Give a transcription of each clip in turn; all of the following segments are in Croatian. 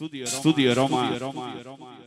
Studio Roma. Studio Roma. Studio Roma. Studio Roma.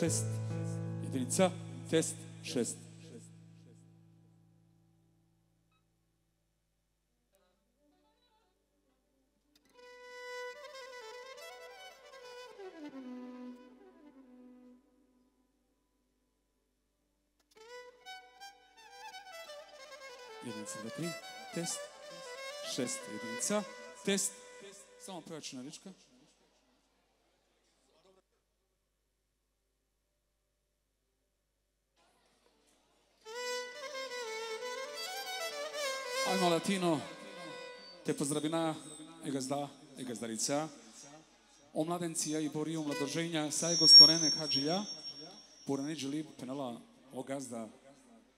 6. Единица, тест, 6. единица на 3, тест, 6 единица, тест, само правячна личка. lokalno latino, te pozdravina gazda, gazdarica, omladencija i borijo mladoženja, saj gostorene hađija, porane želi penala o gazda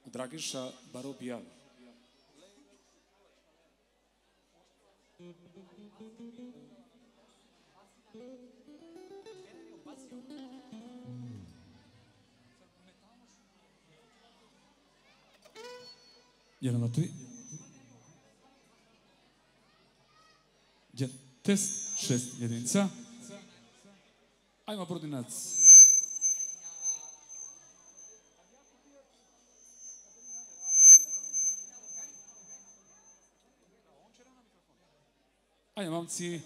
Dragiša Barobijal. Jelena, tu test, šest jedinica. Ajmo brodinac. Ajde, momci.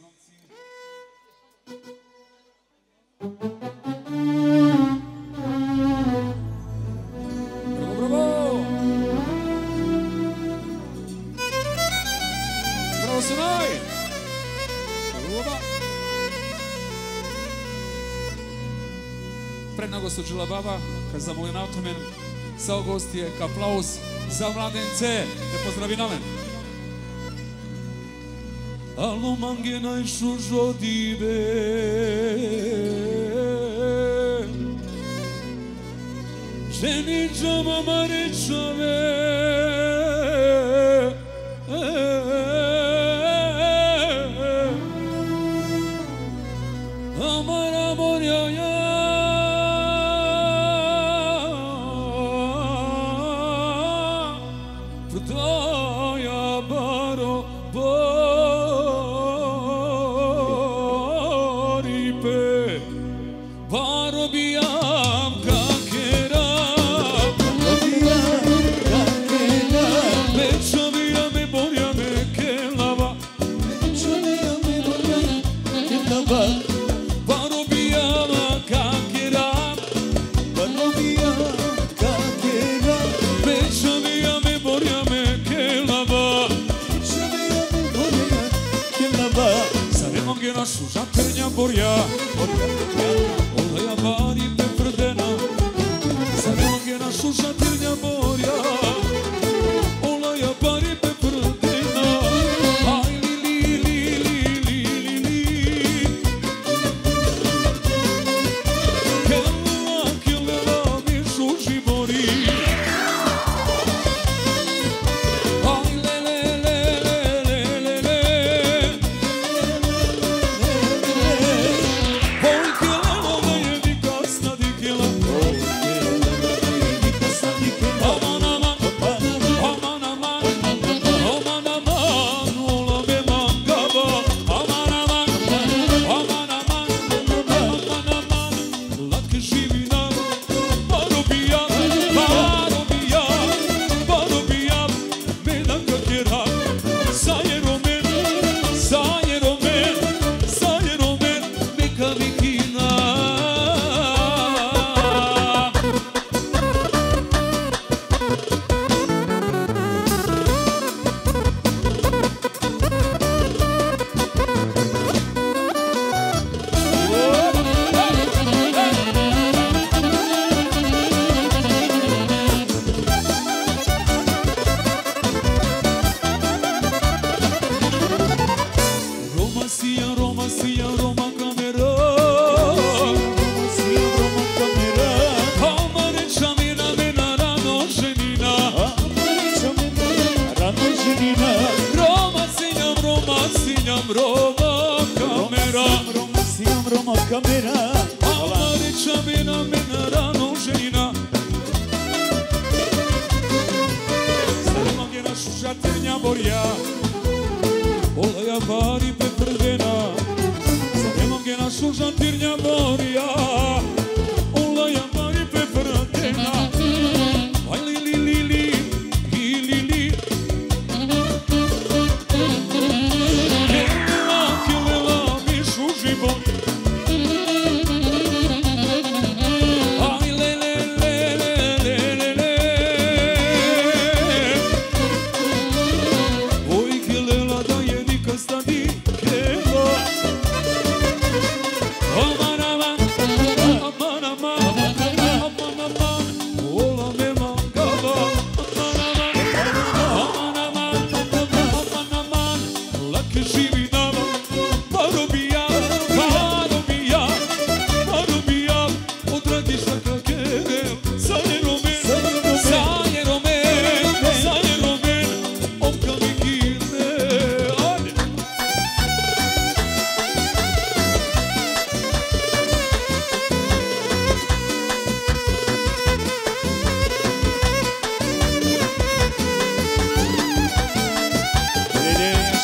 Bravo, со Джилабаба, кај за мој натомен, са е, каплаус за младенце, не поздрави на мен. Ало манге најшужо дибе, Жени джама маречаве,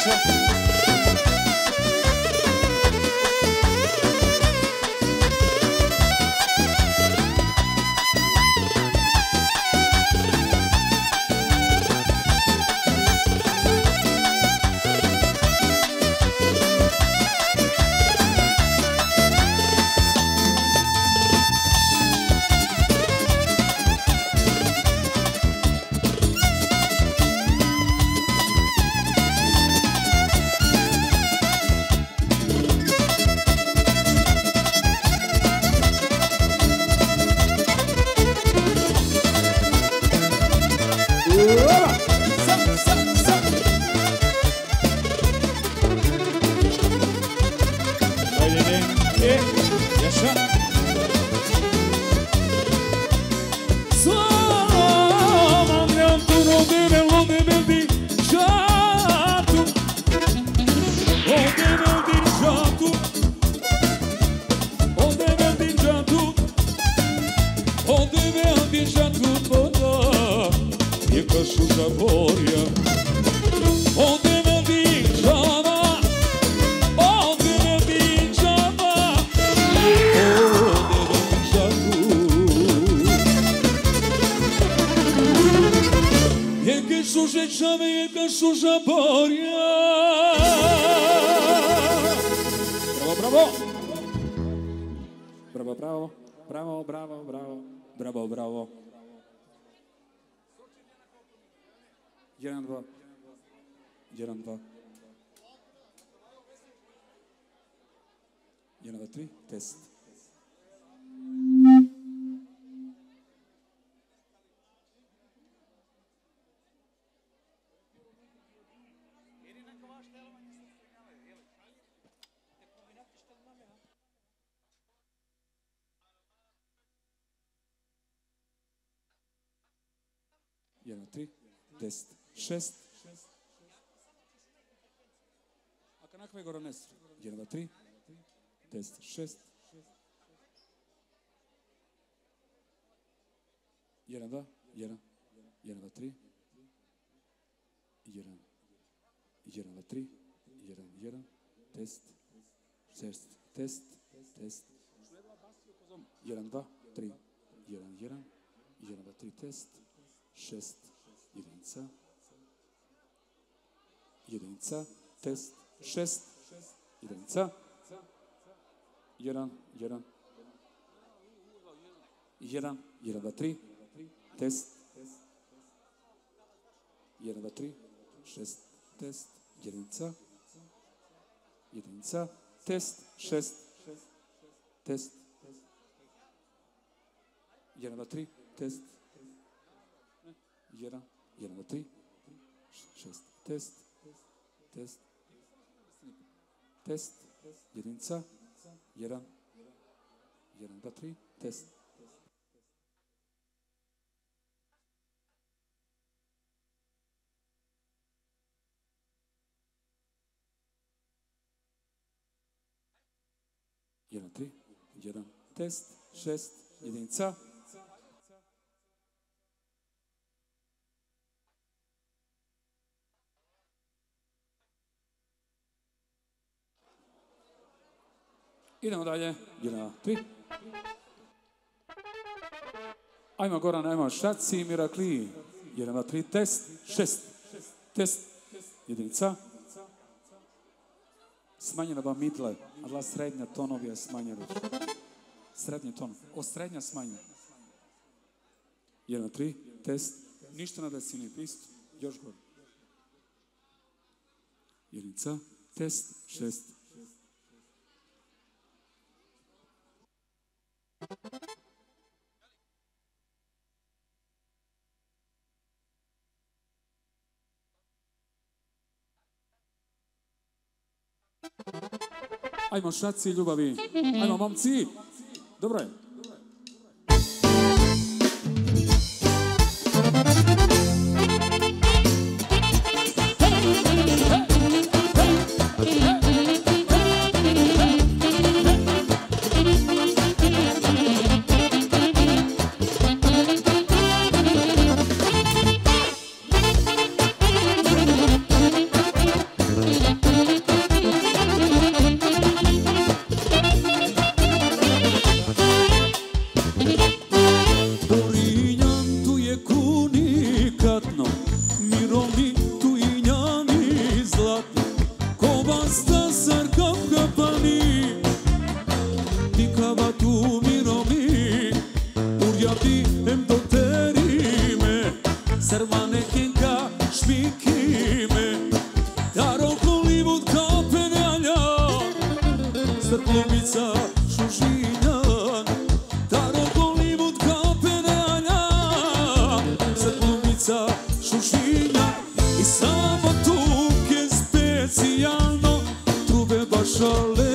Russia. 1, 3, 10, 6. A kanakve gore nesu. 1, 2, 3, 10, 6. 1, 2, 1, 1, 2, 3, 1, 1, 2, 3, 1, 1, test, test, test, test. 1, 2, 3, 1, 1, 1, 2, 3, test šest, jedinica, jedinica, test, šest, jedinica, jedan, jedan, jedan, jedan, dva, tri, test, jedan, dva, tri, šest, test, jedinica, jedinica, test, šest, test, jedan, dva, tri, test, Jedan, jedan, tri, šest, test, test, test, jedinica, jedan, jedan, dva, tri, test. Jedan, tri, jedan, test, šest, jedinica, Idemo dalje. Jedna, tri. Ajmo Goran, ajmo šaci, mirakli. Jedan, dva, tri, test, šest. Test, jedinica. Smanjena ba midle, a dva srednja tonovija smanjena. Srednji ton, o srednja smanjena. Jedan, tri, test. Ništa na decini, isto, još gore. Jedinica, test, šest, Ajmo šaci ljubavi. Ajmo momci. Dobro je. specialno trube baš ale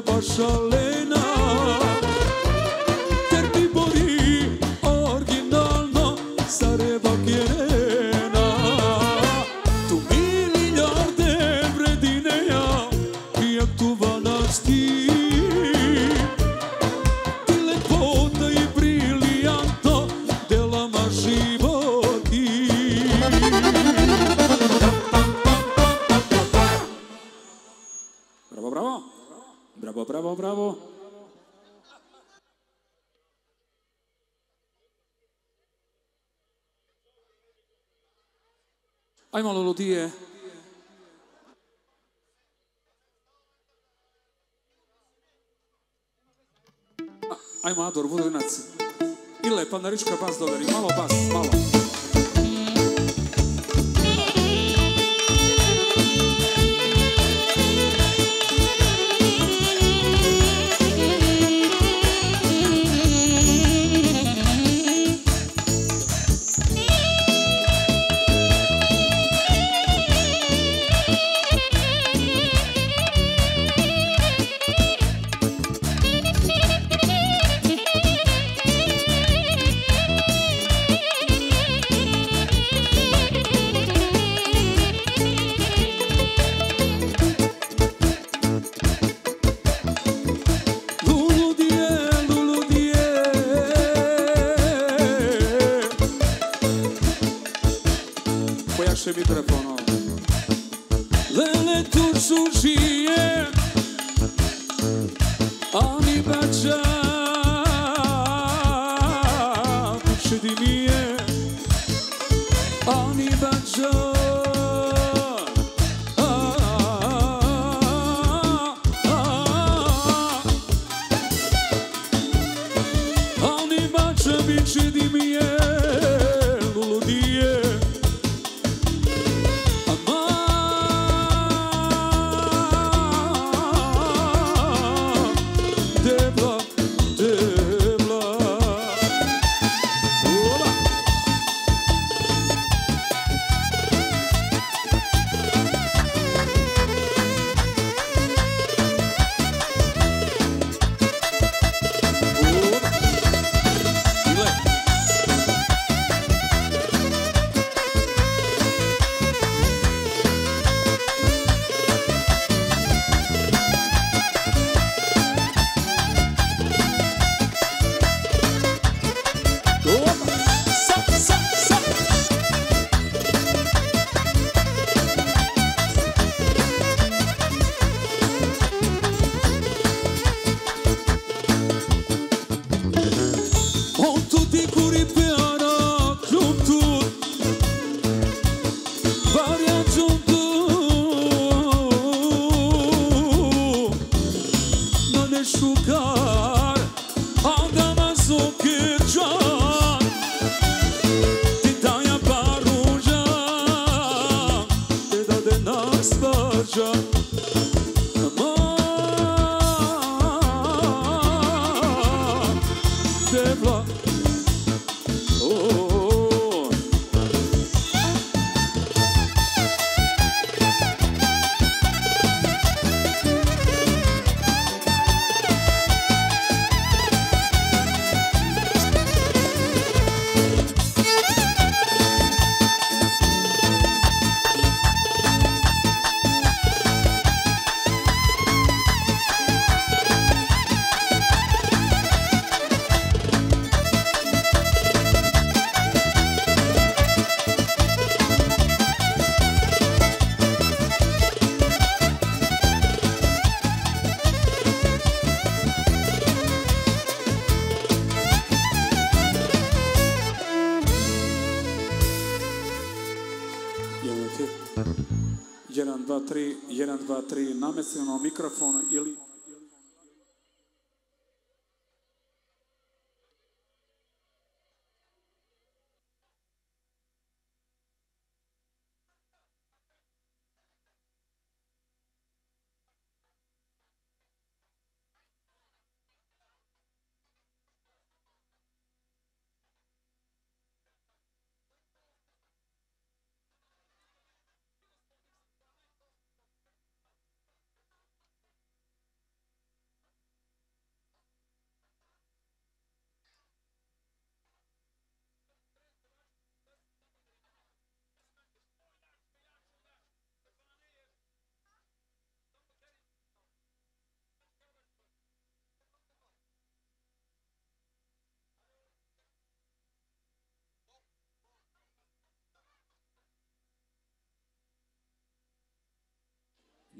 başarılı melodije Ajmo Ador, budu inaci. lepa, na rička bas doveri, Malo bas, malo.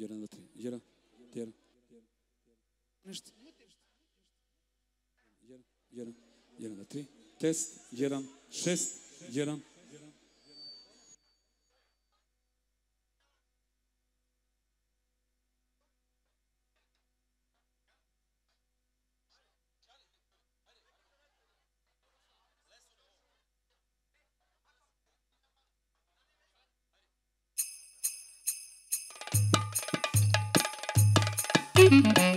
Yra, yra, yra. Нещо. Jedan, jedan, jedan, dva, tri. Test, jedan, šest, jedan, Mm-hmm.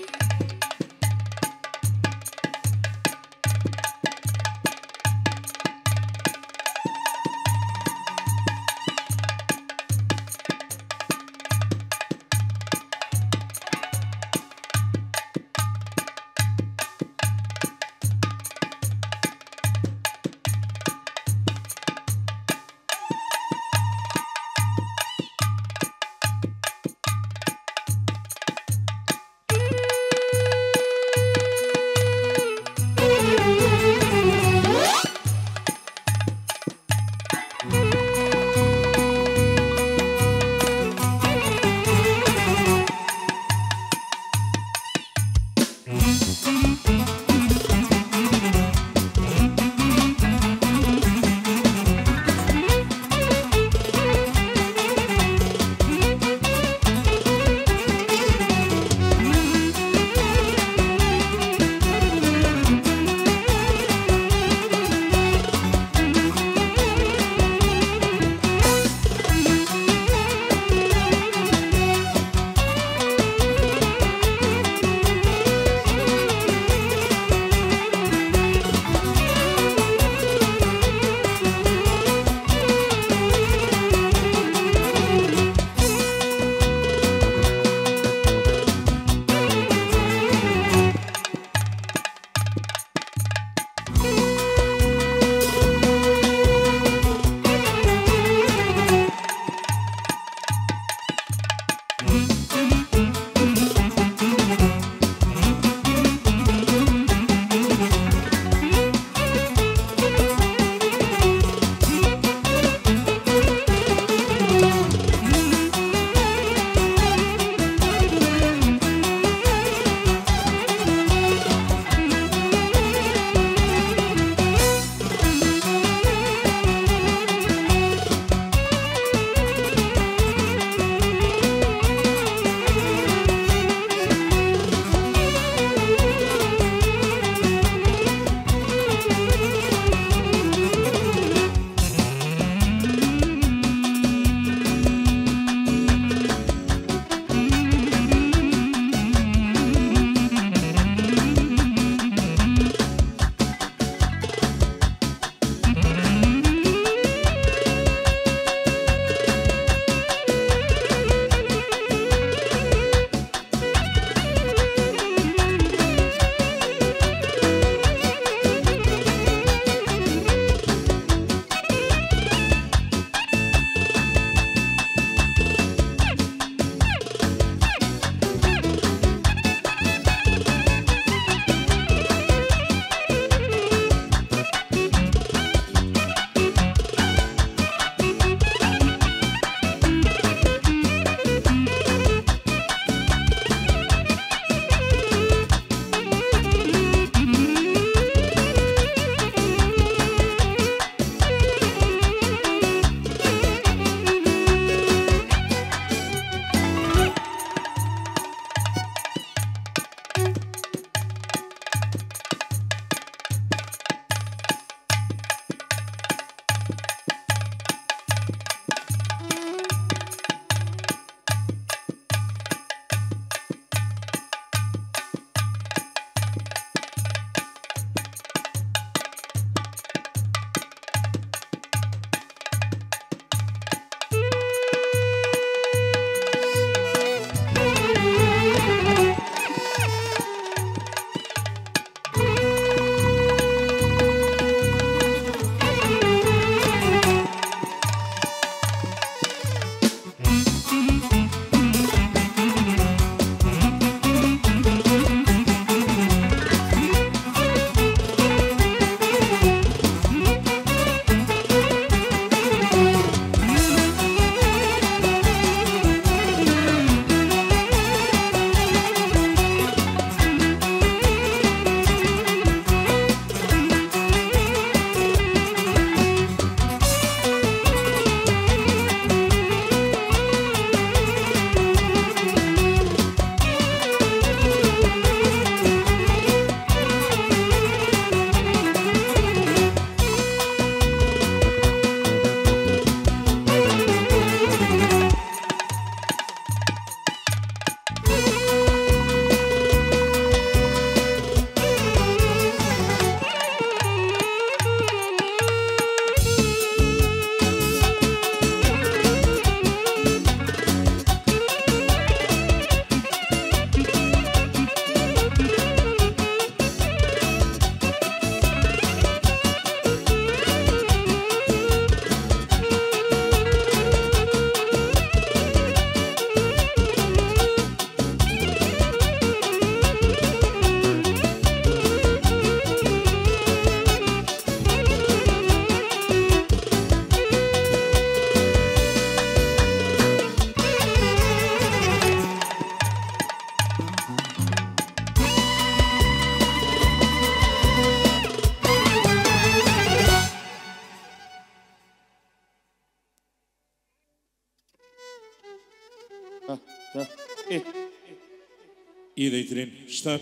Дмитрием. Штаб.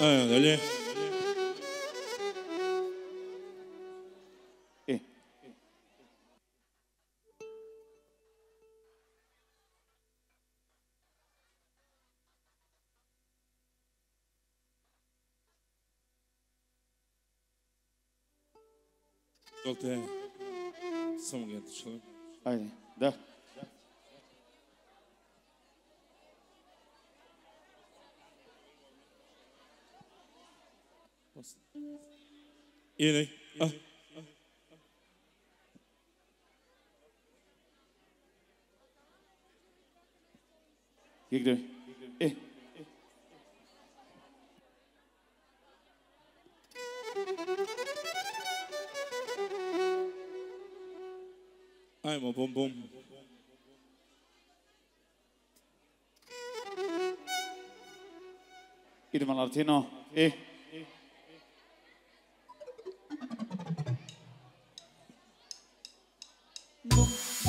А, далее. Желтая. Э. Сам гент человек. А, да. いいね。あギクええ。はい、もうボンボン。Irmã Latino, eh.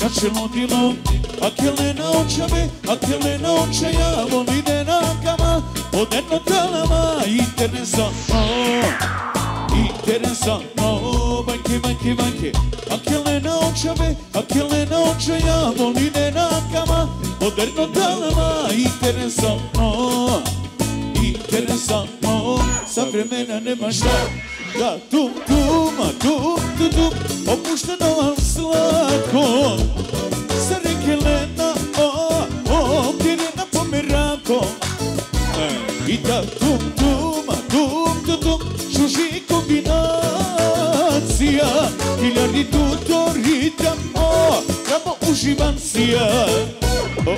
čače ludilo Akjel ne nauča me, akjel ne nauča ja Voli denakama, moderno talama Interesantno, interesantno Banke, banke, banke Akjel ne nauča me, akjel ne nauča ja Voli denakama, moderno talama Interesantno, interesantno Sa vremena nema šta Da, tu, tu, ma, tu, tu, tu Opušteno, ali slatko Šužika, tum tum, tum tum tum Šuži kombinacija Hiljardi tutor ritam o Kako uživancija O o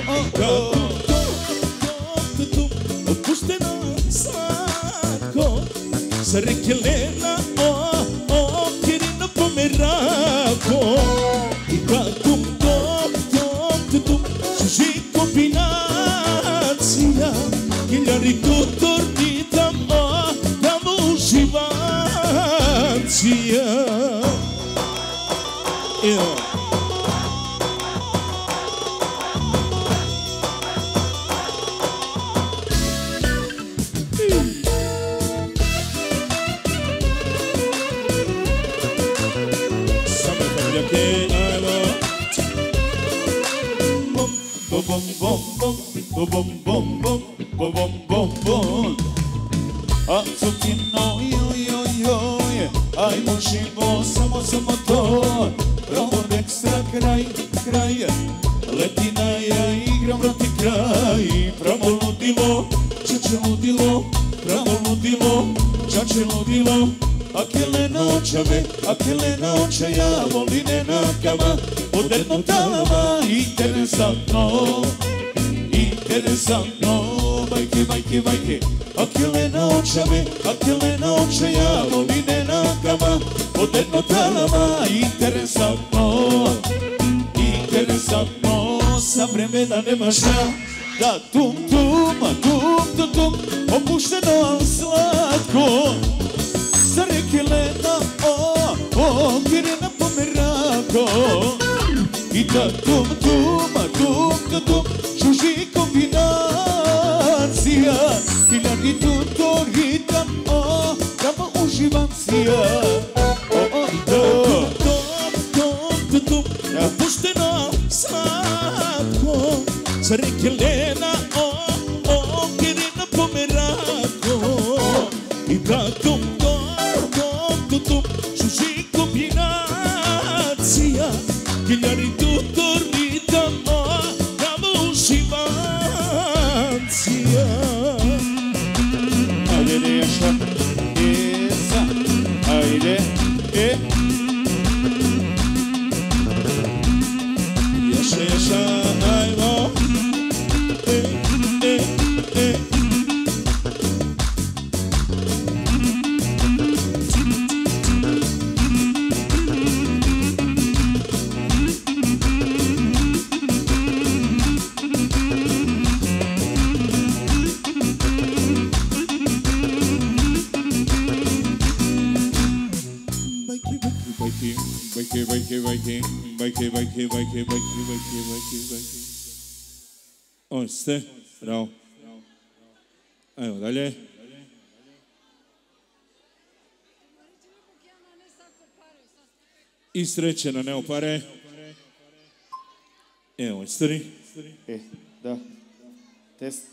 o Sreke lena que, vai que, vai que, vai que, vai que, vai que, vai que, vai que, vai que, vai que. Onste? Bravo. Evo, não é o na É onde está? É, dá. Testa.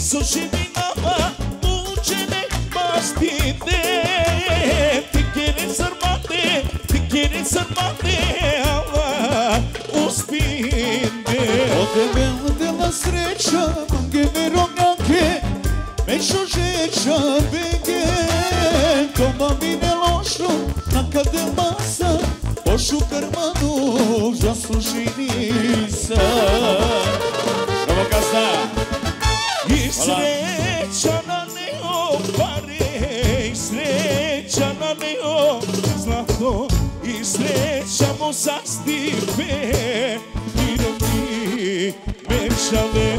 Sushiminama muncine bastide Fikirin sırmande, fikirin sırmande Allah uspinde Odeme que sreća, gemi que Mešo žeća bege Doma mi ne lošo, nakade masa Pošu já zasluži nisam Bravo gazda! I sreća na neo pare I sreća na neo zlato I sreća mu zastipe. I da mi mešale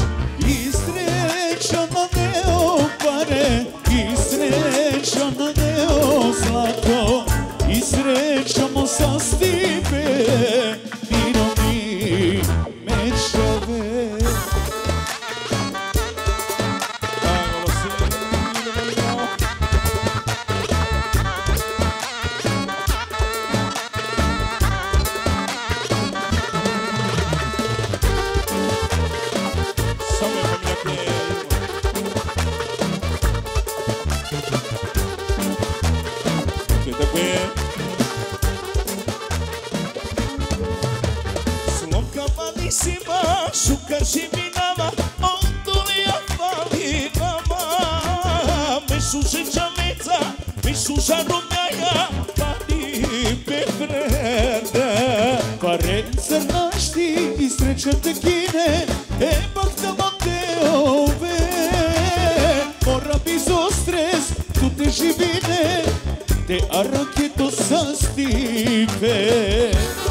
I sreća na neo pare, i sreća na neo zlato, i sreća mu sa stipe, viața Mi sușarul mea Pani pe vrede Pare să naști Strecem de chine E bactă bacte ove Mora bizo stres Tu te și bine Te arachito să stipe Muzica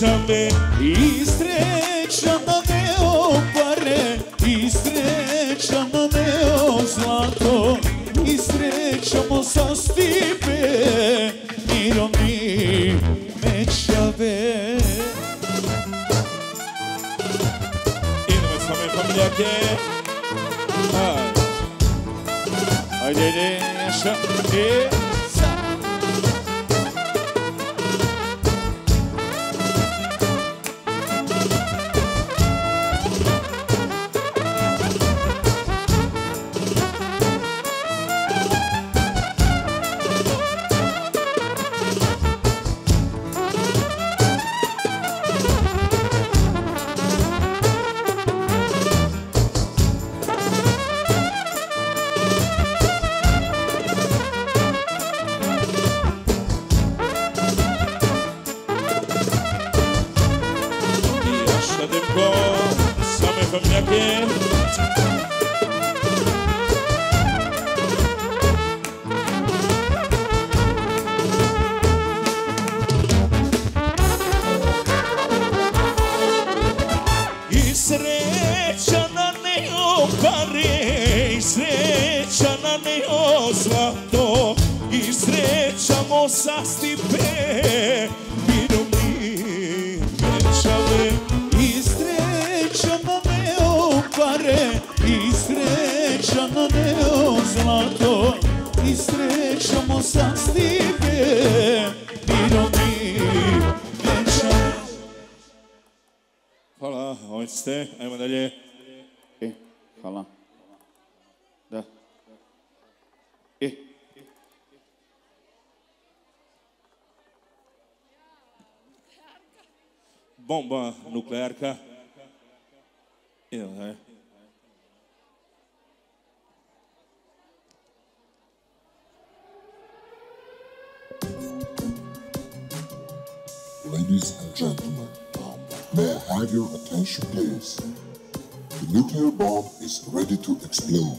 večave I sreća na neo pare, i sreća na neo zlato, i sreća mu sastipe, mirovni mečave. Idemo sa me familjake Aj. Ajde, Neša, e, I have your attention please. The nuclear bomb is ready to explode.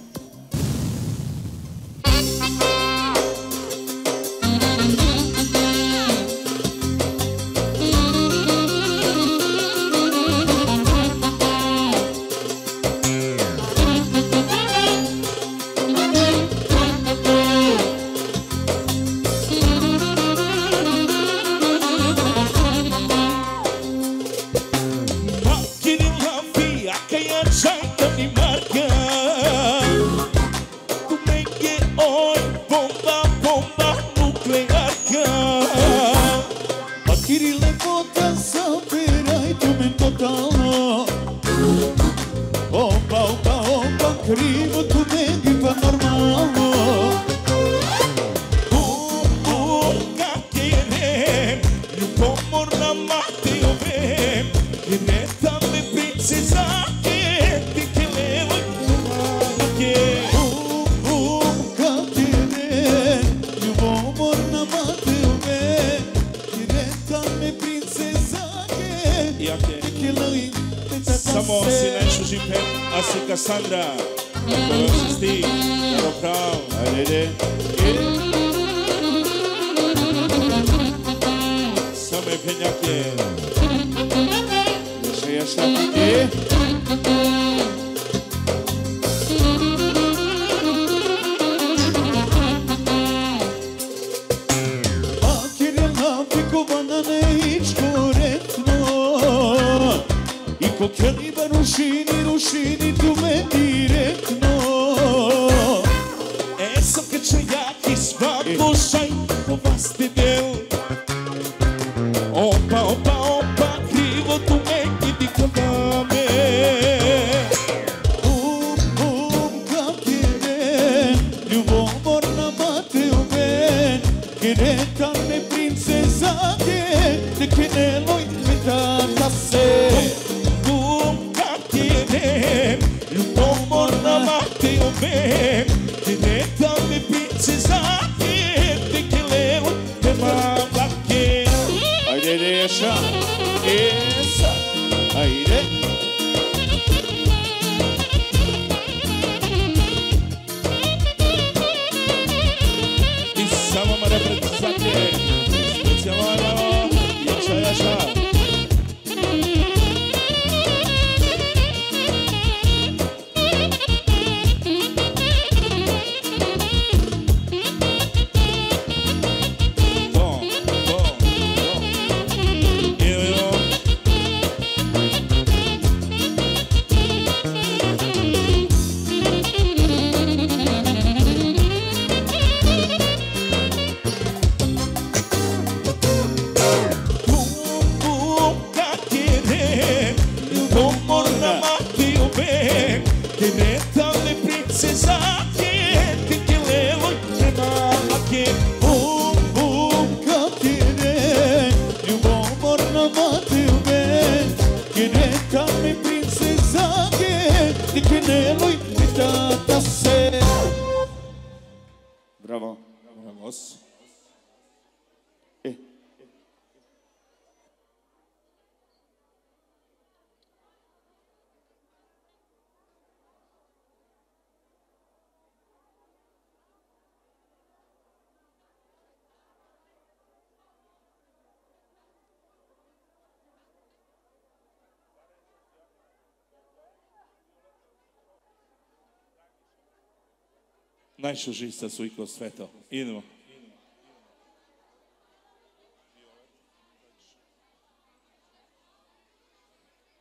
najširši sa sujko sveto. Idemo.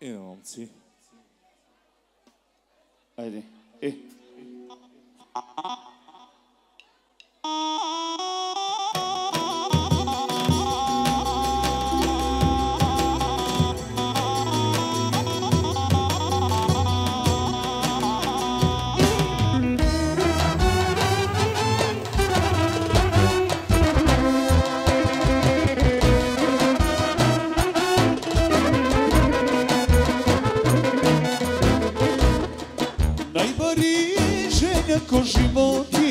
Idemo, momci. Ajde. E. iako život je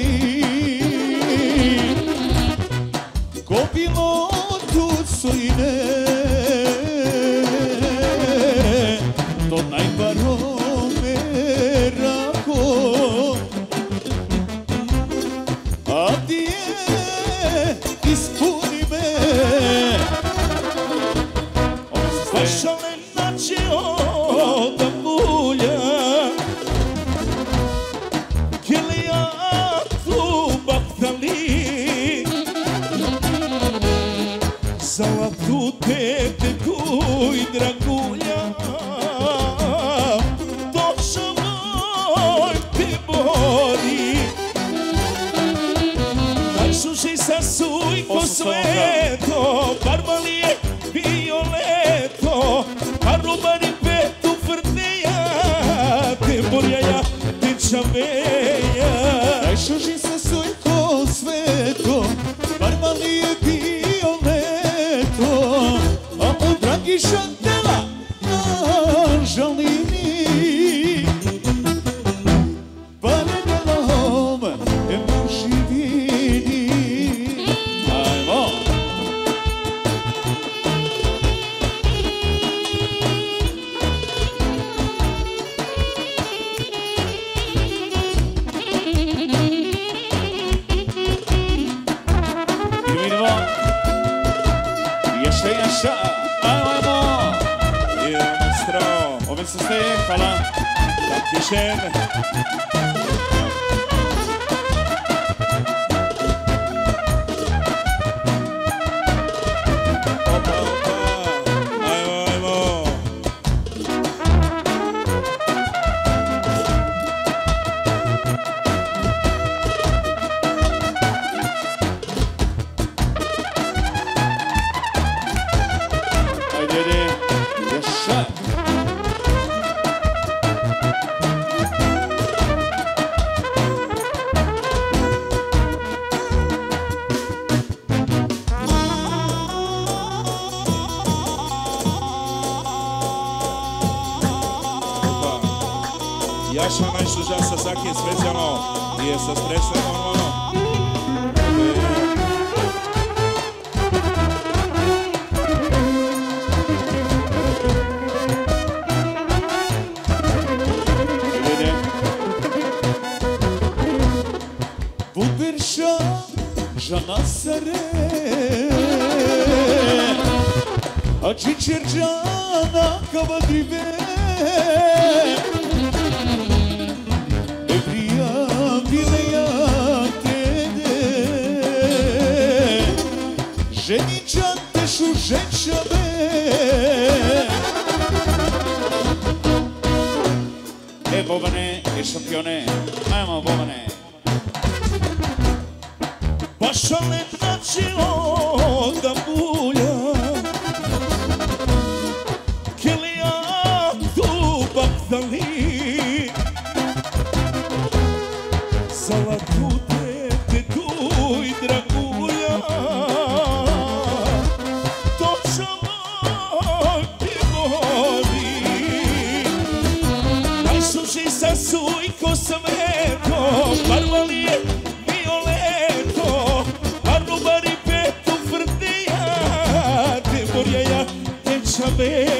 should baby.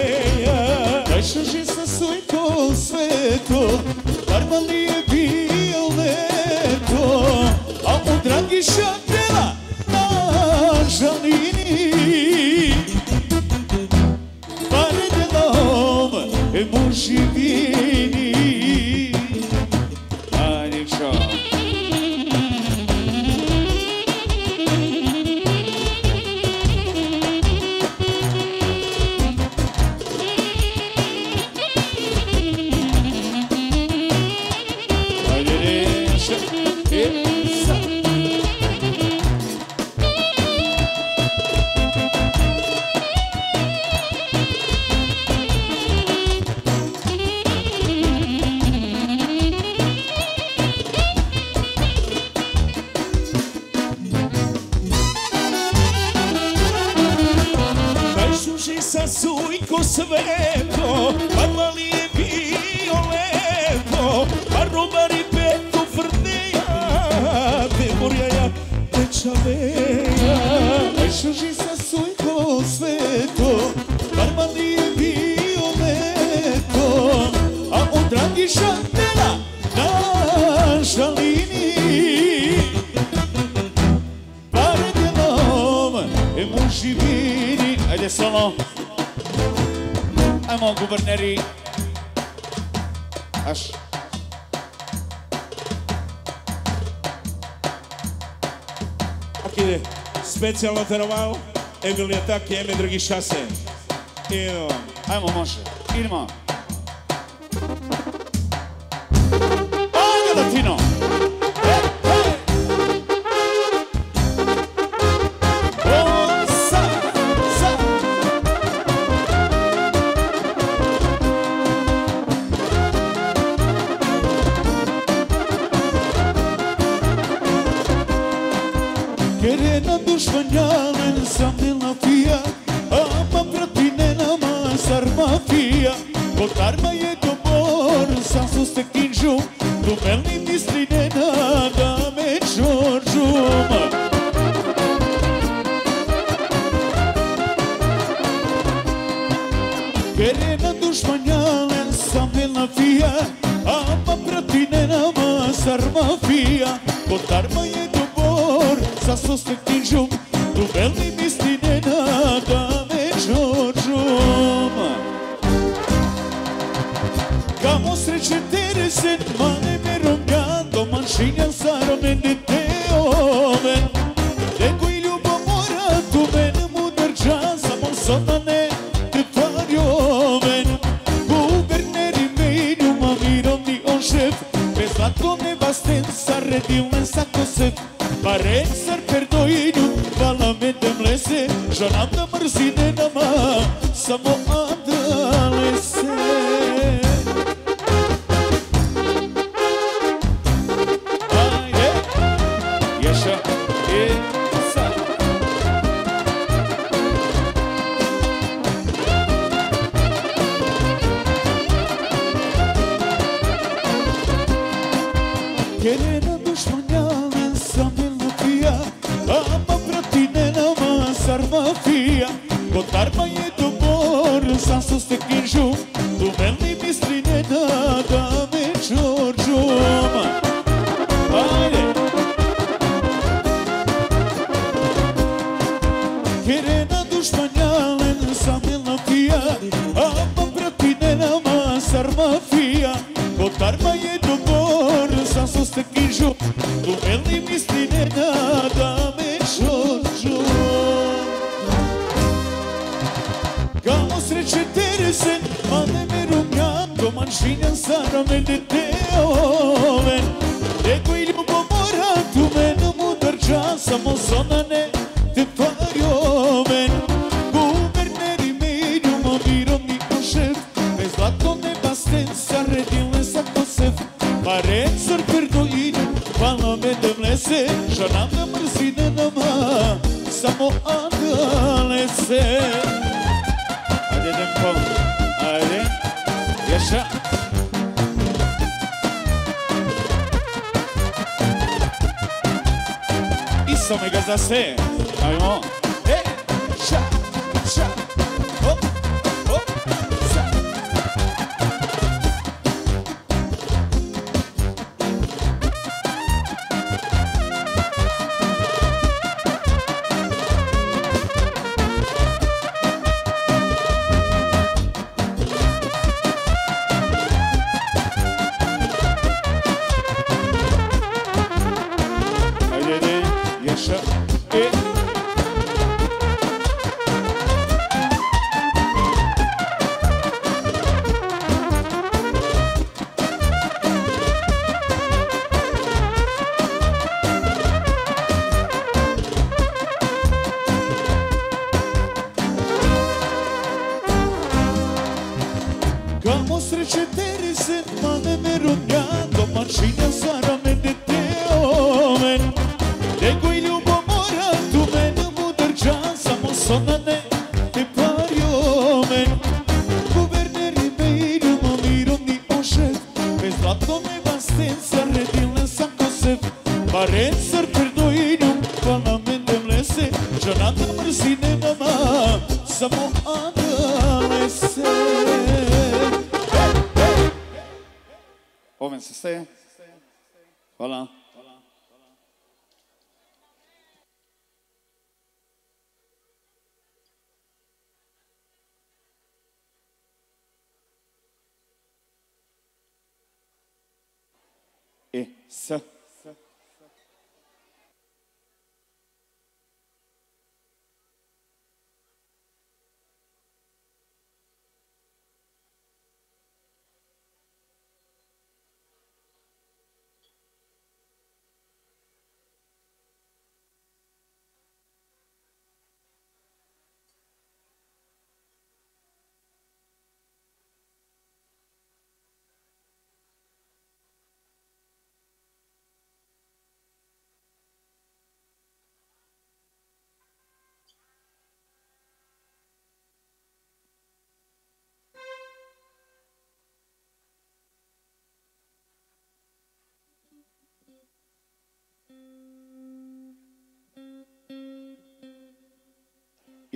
celoteroval Emil é tak je me drugi šta se Idemo Ajmo može, irmão. Buscamos trecheteres en maneme rogando Manșinea sarome de te omen Nego i ljubomora tu mene mudar džan Samo satane te pari omen Guverneri mei nu mă mirăm ni on șef. Pe slatko ne basten sa redim men sa kosef Barem sar perdojinu, vala me demlese Žanam da mrzine nama, samo am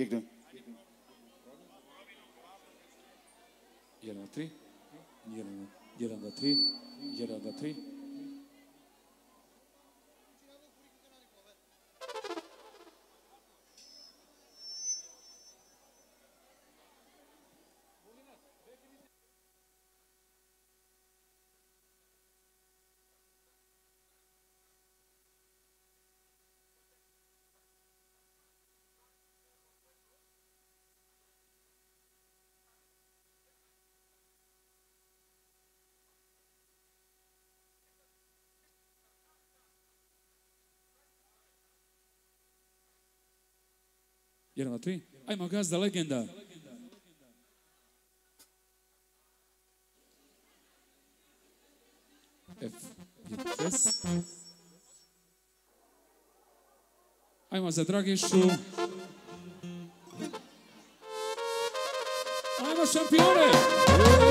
Jekdo? Jedan, dva, tri. Jedan, dva, tri. Jedan, dva, tri. Jedan, dva, tri. Ajmo gazda, legenda. F, yes. Ajmo za Dragišu. Ajmo šampione!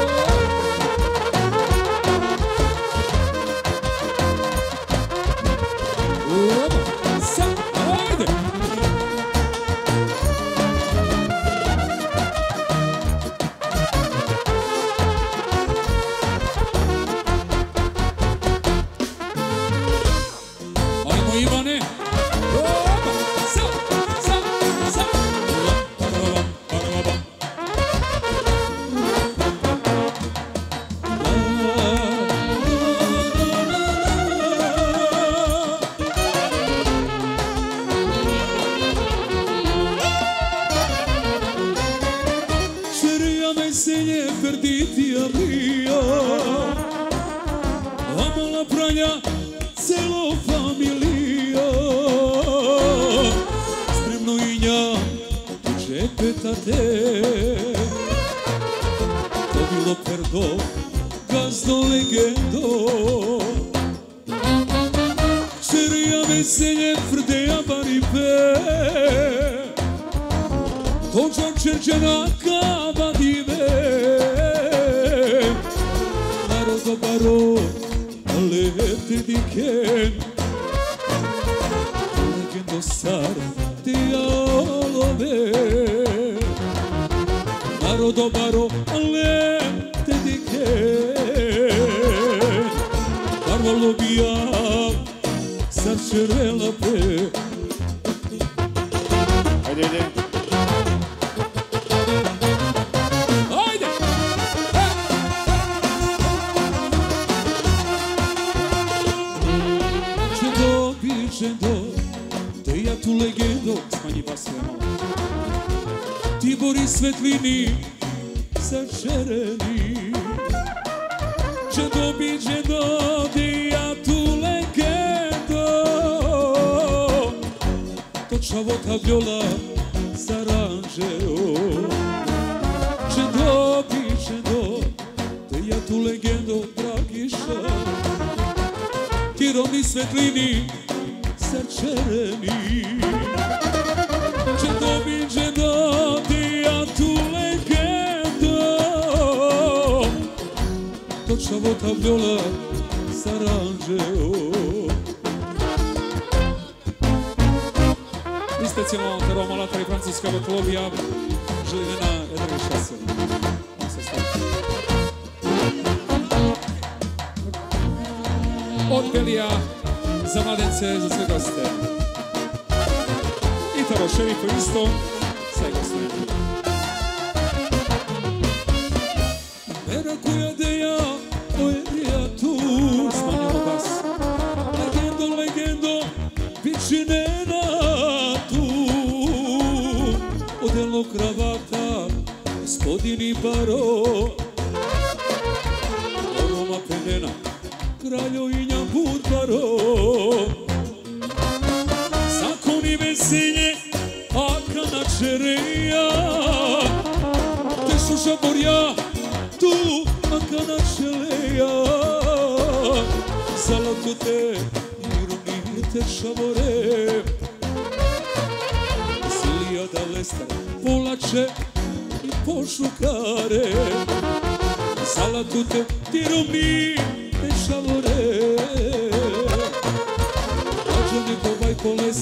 гитара, шерифа исто. Сега следи. Мера која деја, поезија ту, смањало бас. Легендо, легендо, вичинена ту. одело кравата, господини барон, jucare Sala tutte tiro mi e sciavore Ragione come vai con le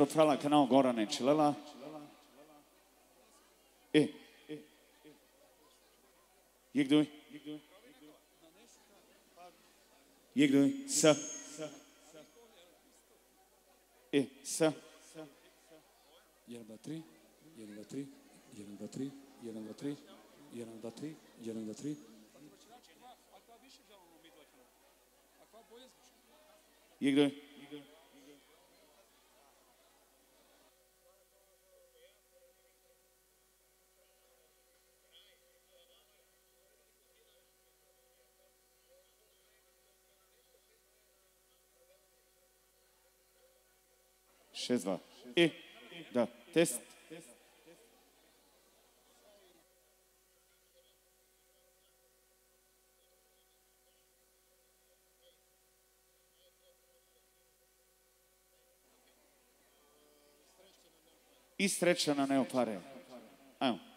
Să fala că n-au gora ne cilala. E. E. E. E. E, sa? 1, 2, 3, 1, 2, 3, 1, 2, 3, 1, 2, 3, 1, 2, 3, 1, 2, 3. Jegdoj? 6-2. I, da, test. I srećena neopare. Ajmo.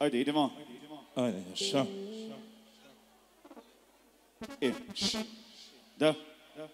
好的，弟兄们，哎，是，哎，是，得，得。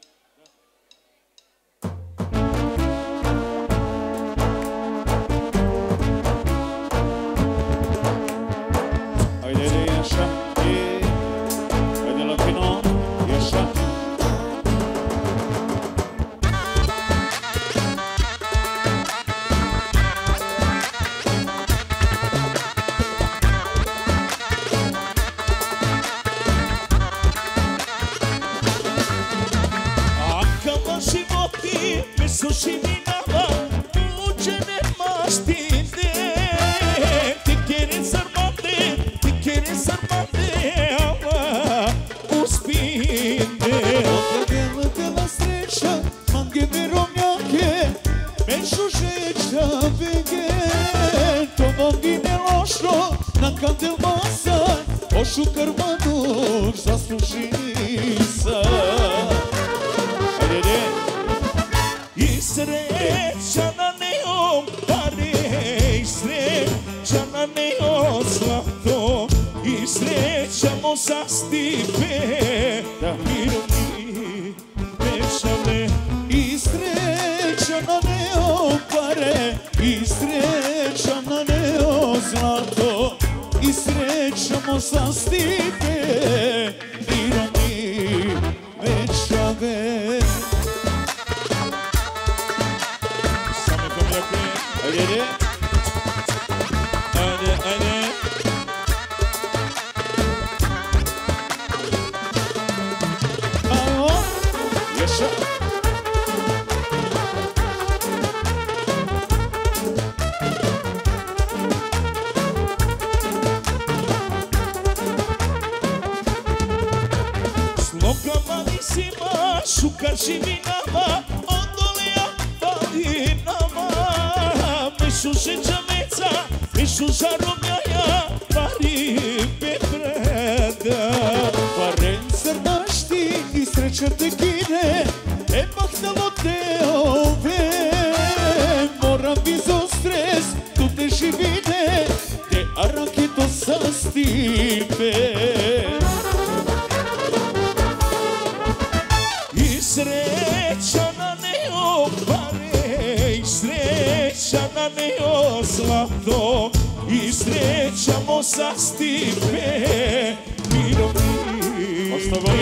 strasti me Bilo mi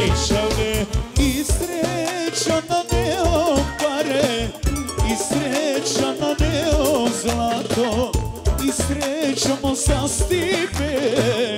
Išale i sreća na neo pare I sreća na neo zlato I srećamo sa stipe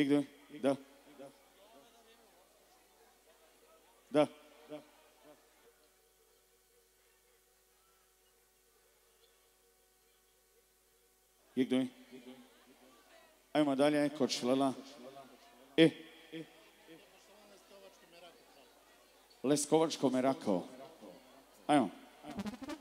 Nigde? Da. Da. Nigde? Ajmo dalje, kod šlala. E. Leskovačko Merakao. Ajmo. Ajmo.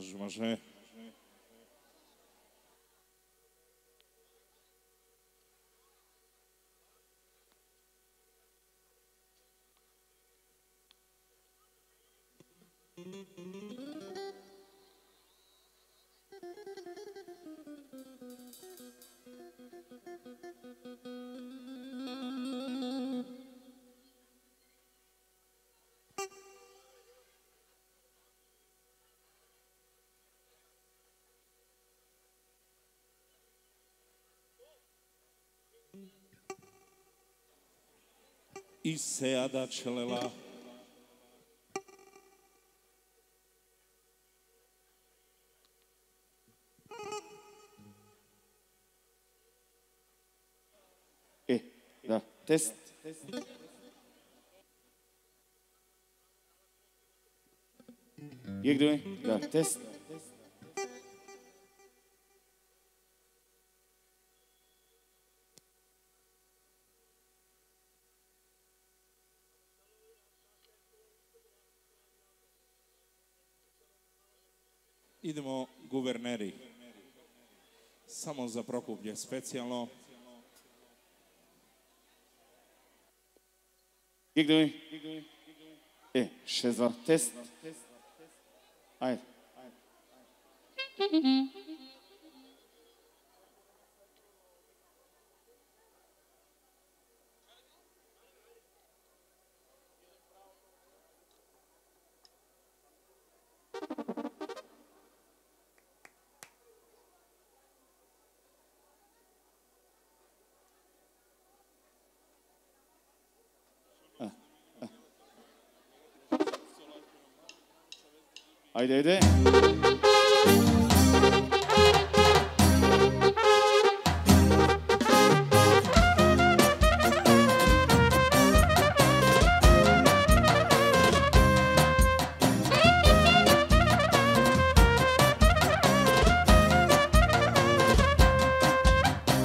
Mas, mas é. e se a da člela test. Jak doing? Da, test. Idemo guverneri. Samo za Prokuplje specijalno. Никој? Да е, шезвар тест. Ајде. Haydi haydi.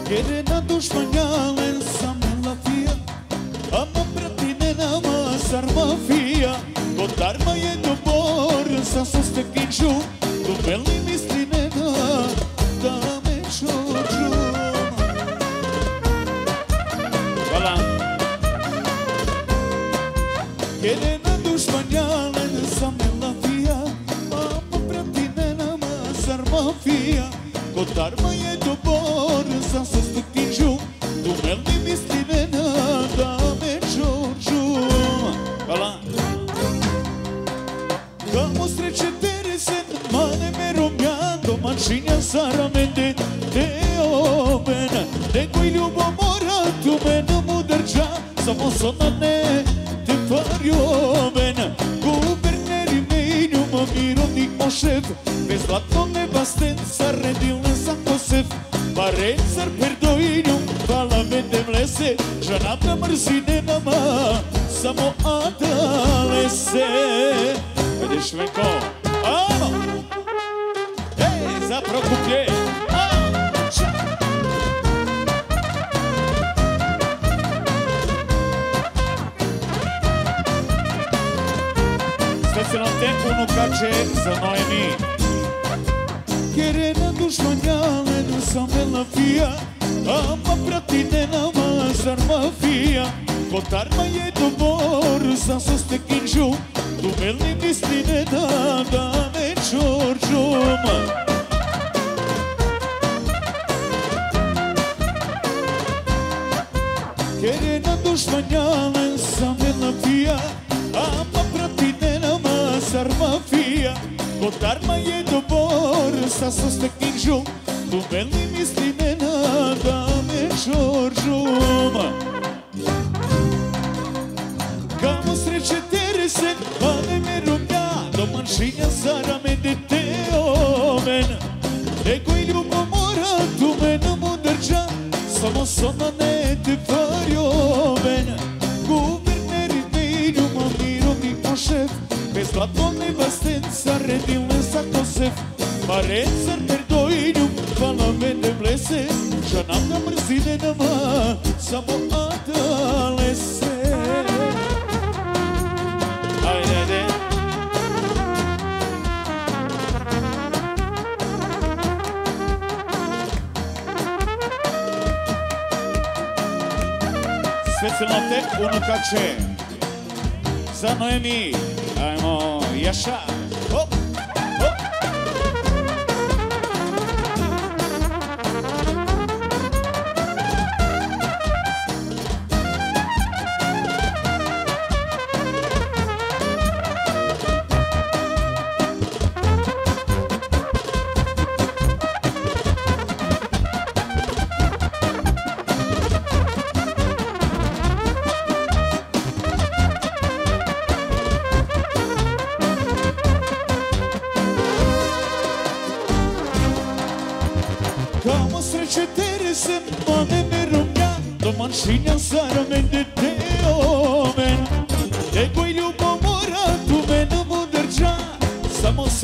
Quere do espanhol essa la Ama pra ti nena mas arma fia Botar-me no tu să susțin kinču, tu veli misli ne da, da me čuču. Hvala. Kjede na dušmanjale sam ne lafija, mama preti ne nama sar mafija, kotar ma je dobor, sam susțin vencer perdoinho Falamente mlese Já na pra mrzine nama Samo adalese. Vidiš venko Amo Ej, za să Stați la tempul, nu place să noi mii Contar manhã do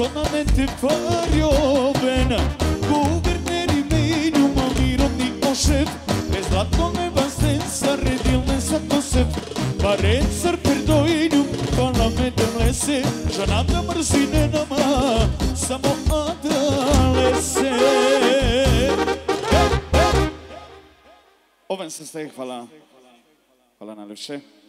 solamente Fabio Vena Guverneri menju malirodni ošet E zlato neba senca redilne sa kosef Pa rencar per dojnju kalamete lese Žena da mrzi nenama samo adalese Oven se stej, hvala. Hvala najlepše.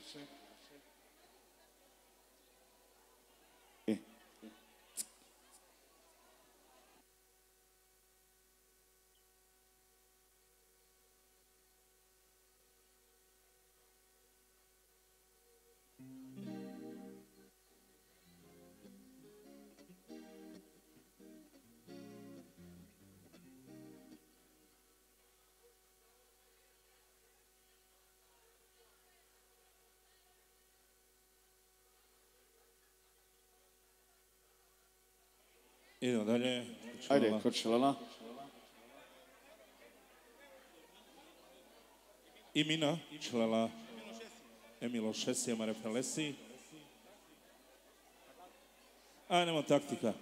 Idemo dalje. Ajde, Kočelana. Imina Čelala Emilo Šesija Marefelesi. Ajmo taktika.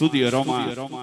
Estudio Roma.